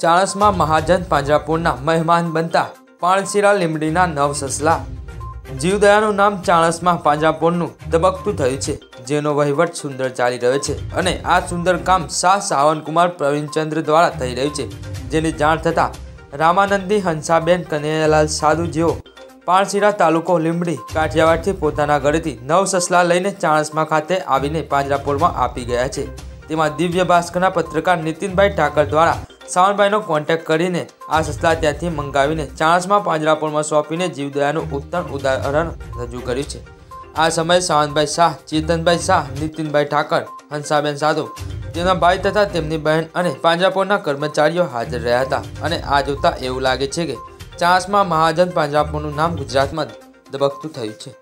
ચાણસમાં મહાજન પાંજરાપુરના મહેમાન બનતા પાણશીરા લીમડીના નવ સસલા જીવદયાનું નામ ચાણસમાં પાંજરાપોળનું ધબકતું થયું છે, જેનો વહીવટ સુંદર ચાલી રહ્યો છે અને આ સુંદર કામ શાહ સાવનકુમાર પ્રવીણચંદ્ર દ્વારા થઈ રહ્યું છે, જેની જાણ થતાં રામાનંદી હંસાબેન કનૈયાલાલ સાધુ જેઓ પાણશીરા તાલુકો લીમડી કાઠિયાવાડથી પોતાના ઘરેથી નવ સસલા લઈને ચાણસમા ખાતે આવીને પાંજરાપોળમાં આપી ગયા છે. તેમાં દિવ્ય ભાસ્કરના પત્રકાર નીતિનભાઈ ઠાકર દ્વારા સાવનભાઈનો કોન્ટેક્ટ કરીને આ સસલા ત્યાંથી મંગાવીને ચાણસમાં પાંજરાપોળમાં સોંપીને જીવદયાનું ઉત્તમ ઉદાહરણ રજૂ કર્યું છે. આ સમયે સાવનભાઈ શાહ, ચેતનભાઈ શાહ, નીતિનભાઈ ઠાકર, હંસાબેન સાધુ તેમના ભાઈ તથા તેમની બહેન અને પાંજરાપોળના કર્મચારીઓ હાજર રહ્યા હતા અને આ જોતા એવું લાગે છે કે ચાણસમાં મહાજન પાંજરાપોળનું નામ ગુજરાતમાં ધબકતું થયું છે.